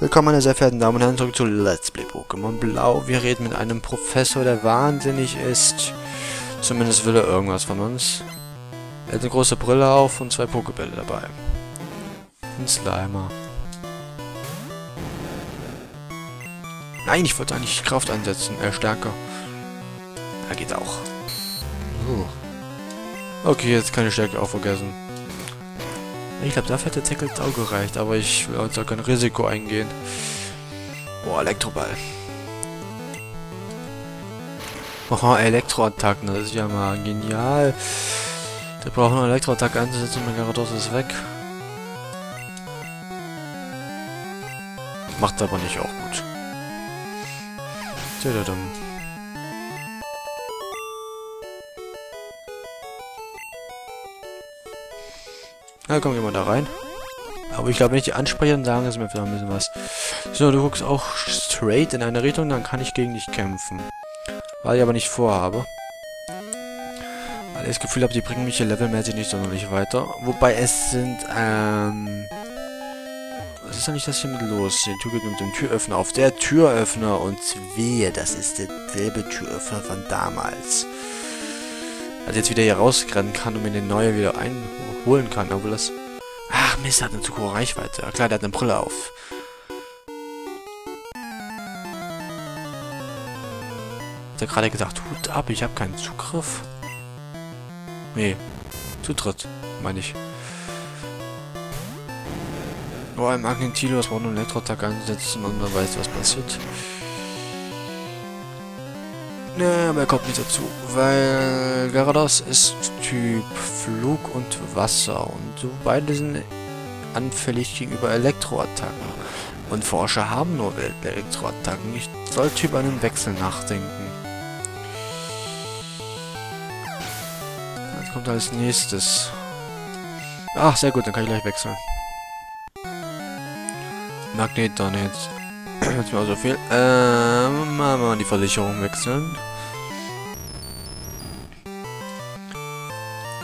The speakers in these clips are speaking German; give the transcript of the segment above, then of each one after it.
Willkommen meine sehr verehrten Damen und Herren zurück zu Let's Play Pokémon Blau. Wir reden mit einem Professor, der wahnsinnig ist. Zumindest will er irgendwas von uns. Er hat eine große Brille auf und zwei Pokebälle dabei. Ein Slimer. Nein, ich wollte eigentlich Kraft einsetzen. Äh, Stärke. Ja, geht auch. Uh. Okay, jetzt kann ich Stärke auch vergessen. Ich glaube, dafür hat der Tackle auch gereicht, aber ich will auch kein Risiko eingehen. Boah, Elektroball. Oh, Elektroattacken, das ist ja mal genial. Der braucht nur Elektroattacke einzusetzen und Gyarados ist weg. Macht aber nicht auch gut. Tadadam. Na komm, gehen wir da rein. Aber ich glaube, wenn ich die anspreche, dann sagen sie mir wieder ein bisschen was. So, du guckst auch straight in eine Richtung, dann kann ich gegen dich kämpfen. Weil ich aber nicht vorhabe. Weil ich das Gefühl habe, die bringen mich hier levelmäßig nicht sonderlich weiter. Wobei es sind, ähm... Was ist eigentlich das hier mit los? Die Tür geht mit dem Türöffner auf. Der Türöffner und wehe, das ist derselbe Türöffner von damals. Also jetzt wieder hier rausrennen kann und mir den neue wieder einholen kann, obwohl das... Ach Mist, hat eine zu hohe Reichweite. Klar, der hat eine Brille auf. Hat er gerade gesagt, Hut ab, ich habe keinen Zugriff? Nee, Zutritt, meine ich. Oh, im Agnentilos braucht nur einen Elektroattack einsetzen und man weiß, was passiert. Ne, aber er kommt nicht dazu, weil Garados ist Typ Flug und Wasser und so beide sind anfällig gegenüber Elektroattacken. Und Forscher haben nur Elektroattacken. Ich sollte über einen Wechsel nachdenken. Was kommt als nächstes? Ach, sehr gut, dann kann ich gleich wechseln. Magnetonnet. Jetzt mal so viel. Ähm, mal, die Versicherung wechseln.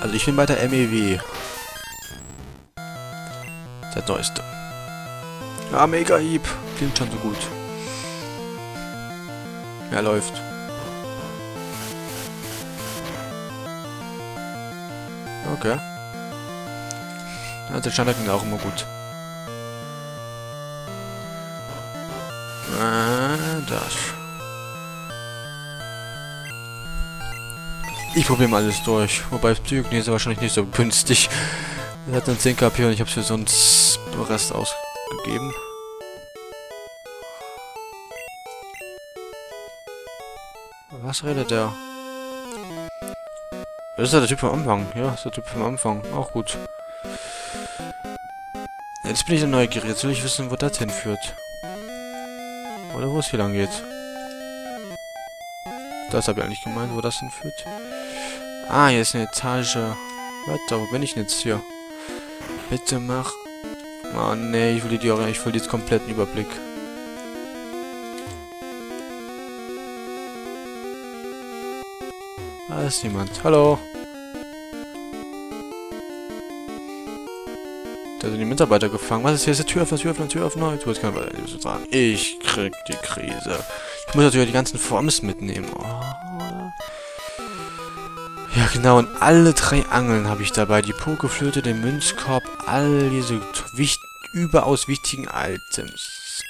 Also ich bin bei der MEW. Der neueste. Ja, Mega Hieb. Klingt schon so gut. Ja, läuft. Okay. Der Standard klingt auch immer gut. Das. Ich probiere mal alles durch. Wobei Psychognese wahrscheinlich nicht so günstig. Er hat einen 10 KP und ich habe es für sonst Rest ausgegeben. Was redet der? Das ist ja der Typ vom Anfang. Ja, das ist der Typ vom Anfang. Auch gut. Jetzt bin ich neugierig. Jetzt will ich wissen, wo das hinführt. Oder wo es hier lang geht. Das habe ich eigentlich gemeint, wo das hinführt. Ah, hier ist eine Etage. Warte, wo bin ich denn jetzt hier? Bitte mach... Oh nee, ich will die ich will jetzt kompletten Überblick. Da ist niemand. Hallo. Mitarbeiter gefangen. Was ist hier? Ist der Türöffner, Türöffner, Türöffner? Jetzt kann ich sagen. Ich krieg die Krise. Ich muss natürlich die ganzen Forms mitnehmen. Oh. Ja, genau. Und alle drei Angeln habe ich dabei. Die Pokeflöte, den Münzkorb, all diese wicht überaus wichtigen Items.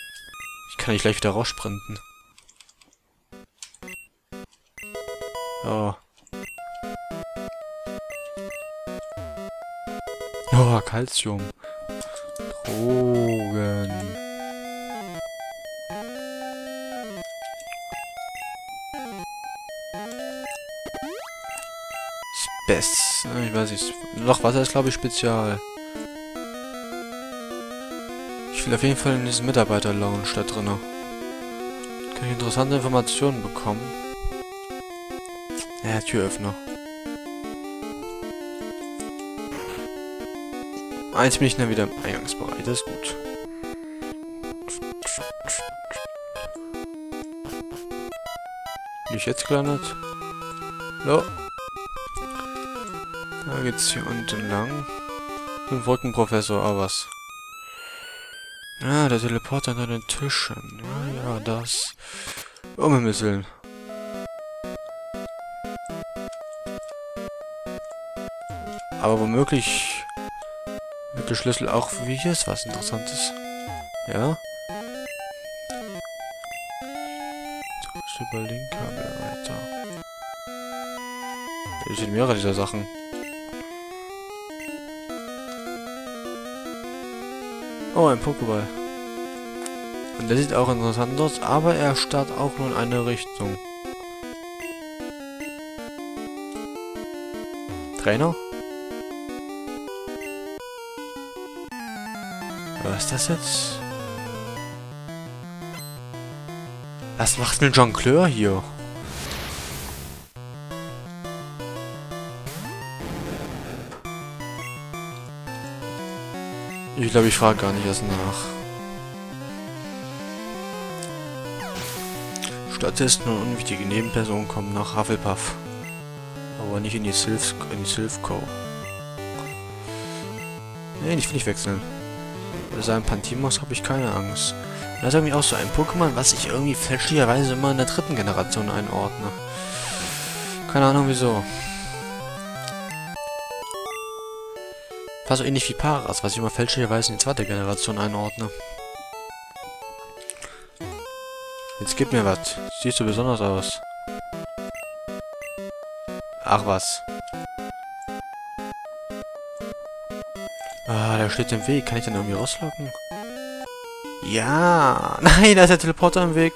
Ich kann nicht gleich wieder raussprinten. Oh. Oh, Calcium. Drogen. Spess. Ich weiß nicht. Lochwasser ist, glaube ich, spezial. Ich will auf jeden Fall in diesen Mitarbeiter-Lounge da drinnen. Kann ich interessante Informationen bekommen. Ja, Türöffner. Jetzt bin ich dann wieder im Eingangsbereich. Das ist gut. Bin ich jetzt gelandet? No. Da geht's hier unten lang. Ein Brückenprofessor, ah was. Ah, der Teleporter an den Tischen. Ja, ja, das. Um Himmels Willen. Aber womöglich Schlüssel auch wie hier ist was Interessantes. Ja? Über Linkkabel weiter. Es sind mehrere dieser Sachen. Oh, ein Pokéball. Und der sieht auch interessant aus, aber er starrt auch nur in eine Richtung. Trainer? Was ist das jetzt? Was macht denn Jongleur hier? Ich glaube, ich frage gar nicht erst nach. Stattdessen und unwichtige Nebenpersonen kommen nach Hufflepuff. Aber nicht in die Sylph in die Sylphco. Nee, ich will nicht wechseln. Seinem Pantimos habe ich keine Angst. Das ist irgendwie auch so ein Pokémon, was ich irgendwie fälschlicherweise immer in der dritten Generation einordne. Keine Ahnung wieso. Fast so ähnlich wie Paras, was ich immer fälschlicherweise in die zweite Generation einordne. Jetzt gib mir was. Siehst du besonders aus. Ach was. Ah, der steht im Weg. Kann ich den irgendwie rauslocken? Ja. Nein, da ist der Teleporter im Weg.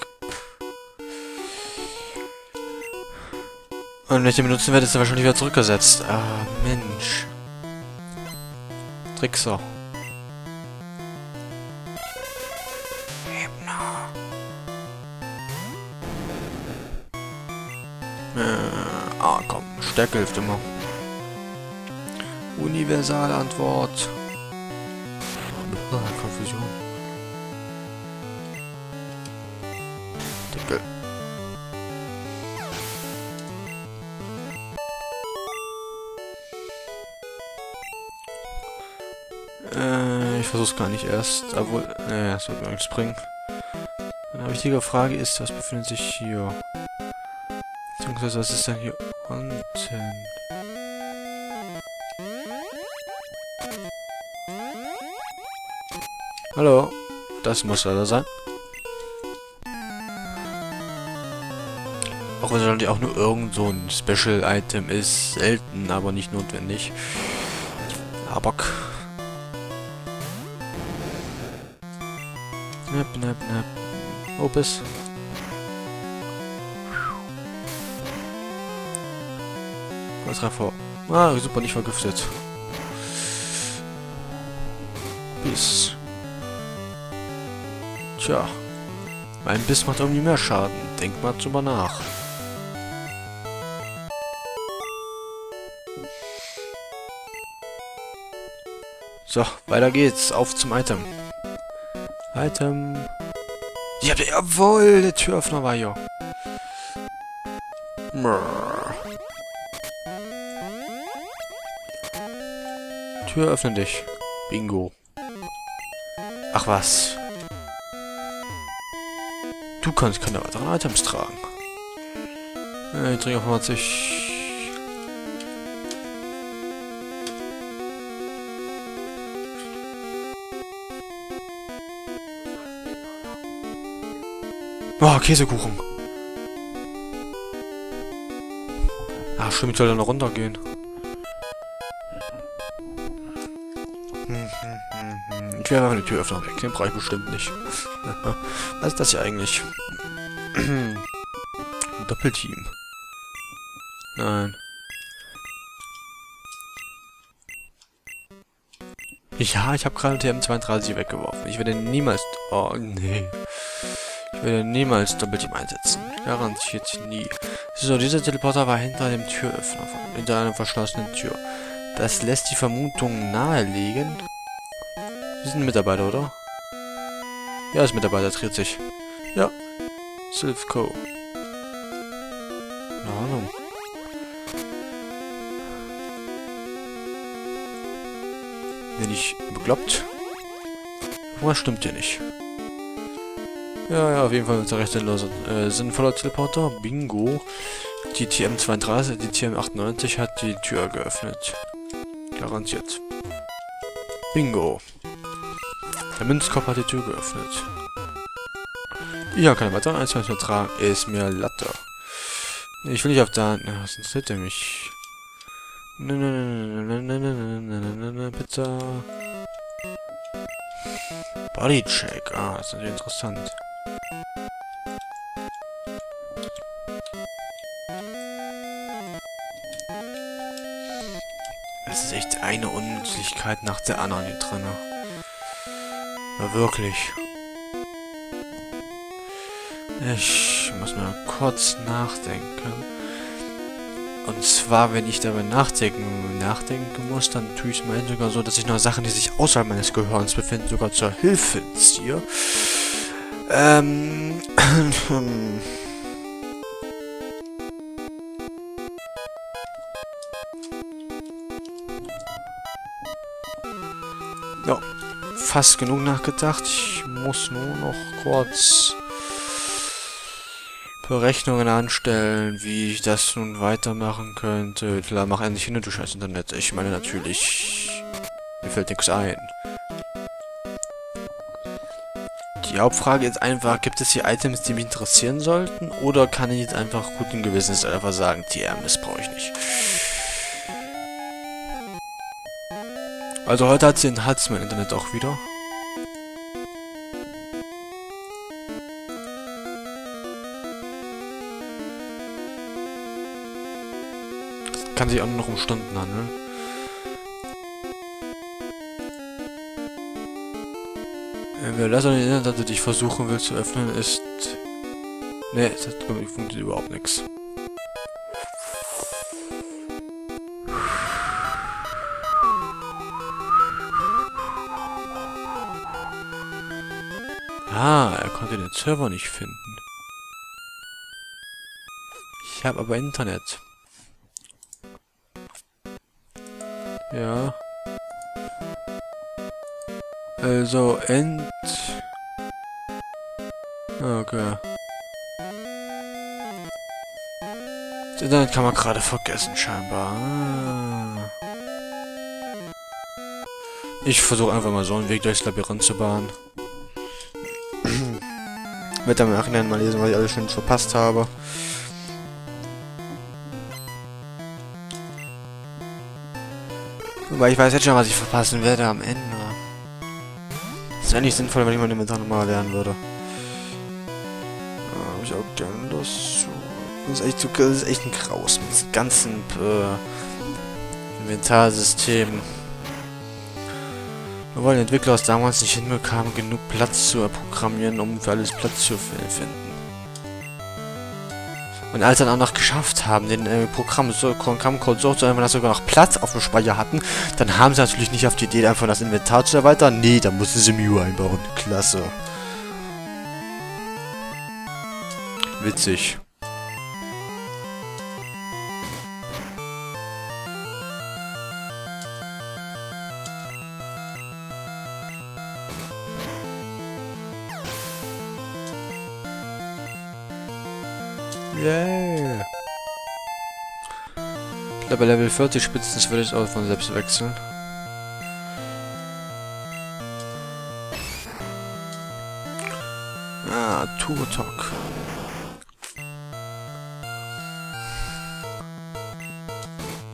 Und wenn ich den benutzen werde, ist er wahrscheinlich wieder zurückgesetzt. Ah, Mensch. Trickser. Äh, ah, komm. Stärke hilft immer. Universalantwort. Ah, Konfusion. Deckel. Äh, ich versuch's gar nicht erst, obwohl, naja, es wird mir nichts bringen. Eine wichtige Frage ist, was befindet sich hier? Beziehungsweise, was ist denn hier unten? Hallo, das muss leider sein. Auch wenn es natürlich auch nur irgend so ein Special-Item ist. Selten, aber nicht notwendig. Habak. Nap, nap, nap. Opus. Was vor? Ah, super, nicht vergiftet. Bis. Tja. Mein Biss macht irgendwie mehr Schaden. Denk mal drüber nach. So, weiter geht's. Auf zum Item. Item. Ja, jawohl, der Türöffner war hier. Tür öffne dich. Bingo. Ach was. Du kannst keine weiteren Items tragen. Äh, ich trinke auf 20. Oh, Käsekuchen. Ah, stimmt, ich soll dann noch runtergehen. Ich werde einfach die Türöffner weg. Den brauche ich bestimmt nicht. Was ist das hier eigentlich? Doppelteam. Nein. Ja, ich habe gerade TM32 weggeworfen. Ich werde niemals... Oh, nee. Ich werde niemals Doppelteam einsetzen. Garantiert nie. So, dieser Teleporter war hinter dem Türöffner. Hinter einer verschlossenen Tür. Das lässt die Vermutung nahelegen. Sie sind Mitarbeiter, oder? Ja, ist Mitarbeiter, dreht sich. Ja. Sylph Co. Keine Ahnung. Bin ich bekloppt? Was stimmt hier nicht? Ja, ja, auf jeden Fall unser recht sinnloser, äh, sinnvoller Teleporter. Bingo. Die TM32, die TM98 hat die Tür geöffnet. Garantiert. Bingo. Der Münzkopf hat die Tür geöffnet. Ich habe keine weiteren Eins mehr tragen. Ist mir Latte. Ich will nicht auf da... Na, was interessiert der mich? Pizza. Bodycheck. Ah, ist natürlich interessant. Es ist echt eine Unnützlichkeit nach der anderen hier drin. Wirklich. Ich muss mal kurz nachdenken. Und zwar, wenn ich darüber nachdenken, nachdenken muss, dann tue ich es mal sogar so, dass ich noch Sachen, die sich außerhalb meines Gehirns befinden, sogar zur Hilfe ziehe. Ähm... fast genug nachgedacht. Ich muss nur noch kurz Berechnungen anstellen, wie ich das nun weitermachen könnte. Klar, mach endlich hin, du scheiß Internet. Ich meine natürlich, mir fällt nichts ein. Die Hauptfrage ist einfach, gibt es hier Items, die mich interessieren sollten? Oder kann ich jetzt einfach guten Gewissens einfach sagen, TM, das brauche ich nicht. Also heute hat sie den Hals mein Internet auch wieder. kann sich auch nur noch um Stunden handeln. Äh, wer an die Internetseite, die ich versuchen will zu öffnen, ist... Ne, das funktioniert überhaupt nichts. Ah, er konnte den Server nicht finden. Ich habe aber Internet. Ja. Also, End... Okay. Das Internet kann man gerade vergessen, scheinbar. Ah. Ich versuche einfach mal so einen Weg durchs Labyrinth zu bahnen. Wird dann im Nachhinein mal lesen, was ich alles schon verpasst habe. Wobei ich weiß jetzt schon, was ich verpassen werde am Ende. Das wäre nicht sinnvoll, wenn ich mein Inventar nochmal lernen würde. Da habe ich auch Lust zu. Das ist echt, das ist echt ein Graus mit diesem ganzen äh, Inventarsystem. Nur weil die Entwickler es damals nicht hinbekamen, genug Platz zu programmieren, um für alles Platz zu finden. Und als dann auch noch geschafft haben, den äh, Programm so, Programmcode so zu ändern, dass sie sogar noch Platz auf dem Speicher hatten, dann haben sie natürlich nicht auf die Idee, einfach das Inventar zu erweitern. Nee, da mussten sie Mew einbauen. Klasse. Witzig. Yeah. Ich glaube, Level 40 Spitzen würde ich auch von selbst wechseln. Ah, Turtok.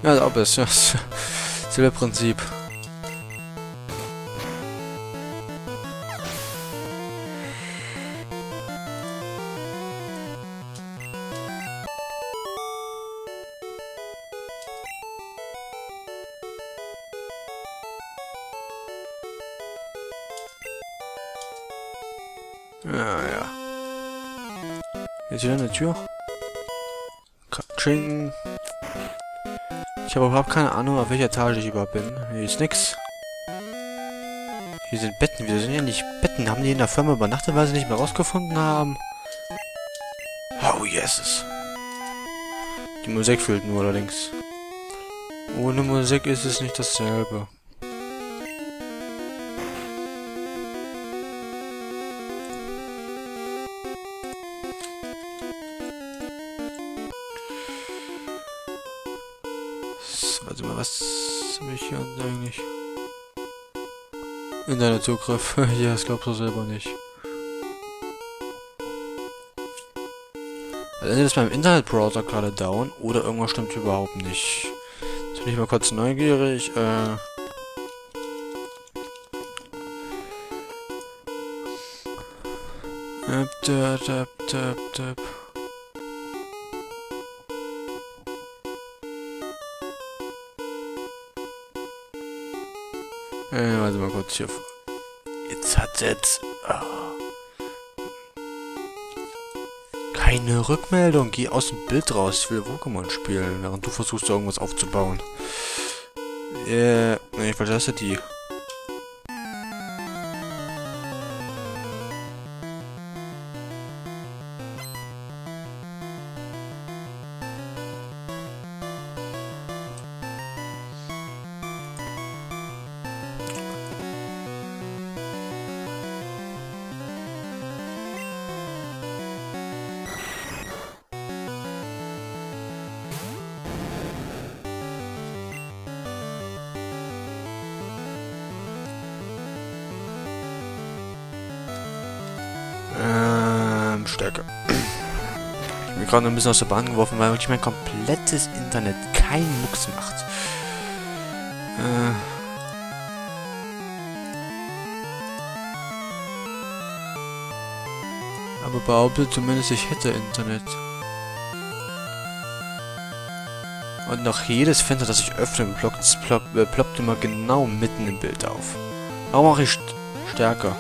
Ja, da ist ja. Selbe Prinzip. Ja, ja. Jetzt wieder eine Tür. Trinken. Ich habe überhaupt keine Ahnung, auf welcher Etage ich überhaupt bin. Hier ist nix. Hier sind Betten. Wieso sind ja nicht Betten? Haben die in der Firma übernachtet, weil sie nicht mehr rausgefunden haben? Oh, yes. Die Musik fehlt nur allerdings. Ohne Musik ist es nicht dasselbe. Warte mal, was habe ich hier eigentlich? Internetzugriff. ja, das glaubst du selber nicht. Also ist beim Internetbrowser gerade down oder irgendwas stimmt überhaupt nicht. Jetzt bin ich mal kurz neugierig. Äh Dab, dab, dab, dab. Äh, warte mal kurz hier. Jetzt hat jetzt. Oh. Keine Rückmeldung. Geh aus dem Bild raus. Ich will Pokémon spielen, während du versuchst, irgendwas aufzubauen. Äh, ne, ich verlasse die. Stärke. Ich bin gerade ein bisschen aus der Bahn geworfen, weil wirklich mein komplettes Internet keinen Mucks macht. Äh. Aber behauptet zumindest, ich hätte Internet. Und noch jedes Fenster, das ich öffne, ploppt, ploppt, äh, ploppt immer genau mitten im Bild auf. Warum mache ich st stärker?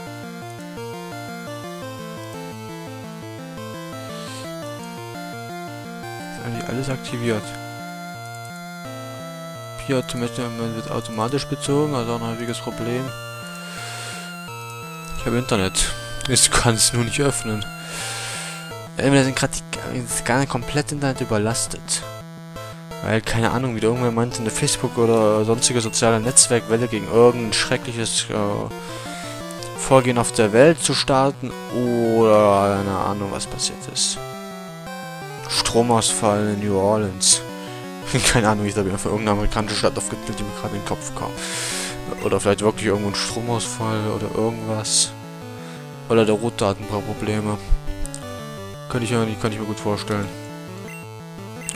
Alles aktiviert. Hier wird automatisch bezogen, also auch ein häufiges Problem. Ich habe Internet. Ich kann es nur nicht öffnen. Wir sind gerade gar komplett Internet überlastet. Weil, keine Ahnung, wie irgendwer meinte, eine Facebook- oder sonstige soziale Netzwerkwelle gegen irgendein schreckliches äh, Vorgehen auf der Welt zu starten oder eine Ahnung, was passiert ist. Stromausfall in New Orleans. Keine Ahnung, ich habe einfach irgendeine amerikanische Stadt aufgezählt, die mir gerade in den Kopf kam. Oder vielleicht wirklich irgendwo ein Stromausfall oder irgendwas. Oder der Router hat ein paar Probleme. Könnte ich, kann ich mir gut vorstellen.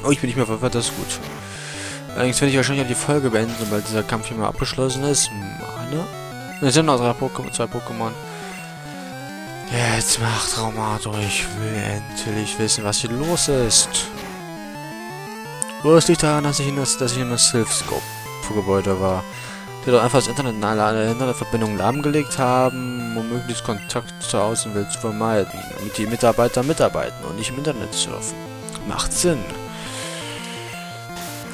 Oh, ich bin nicht mehr verwirrt, das ist gut. Allerdings werde ich wahrscheinlich die Folge beenden, weil dieser Kampf hier mal abgeschlossen ist. Mana? Es sind noch drei Pokémon, zwei Pokémon. Jetzt macht Raumato, ich will endlich wissen, was hier los ist. Wo es liegt daran, dass ich in das, dass ich in das Silphscope-Gebäude war. Die doch einfach das Internet in alle Internetverbindungen lahmgelegt haben, um möglichst Kontakt zur Außenwelt zu vermeiden, damit die Mitarbeiter mitarbeiten und nicht im Internet surfen. Macht Sinn.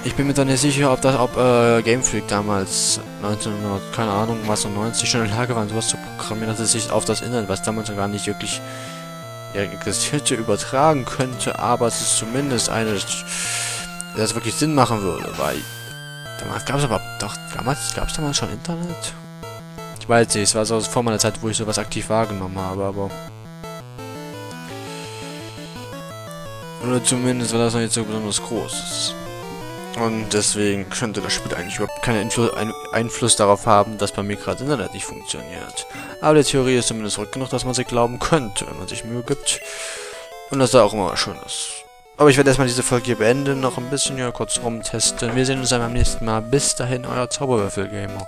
Ich bin mir dann nicht sicher, ob das, ob äh, Game Freak damals 1900, keine Ahnung, was 90 schon in der Lage waren, sowas zu es sich auf das Internet, was damals gar nicht wirklich existierte, übertragen könnte, aber es ist zumindest eine, das wirklich Sinn machen würde, weil damals gab es aber doch, damals gab es damals schon Internet? Ich weiß nicht, es war so vor meiner Zeit, wo ich sowas aktiv wahrgenommen habe, aber oder zumindest war das noch nicht so besonders groß. Und deswegen könnte das Spiel eigentlich überhaupt keinen Einfl ein Einfluss darauf haben, dass bei mir gerade Internet nicht funktioniert. Aber die Theorie ist zumindest rück genug, dass man sie glauben könnte, wenn man sich Mühe gibt. Und das da auch immer was Schönes. Aber ich werde erstmal diese Folge hier beenden, noch ein bisschen hier kurz rumtesten. Wir sehen uns dann beim nächsten Mal. Bis dahin, euer Zauberwürfel-Gamer.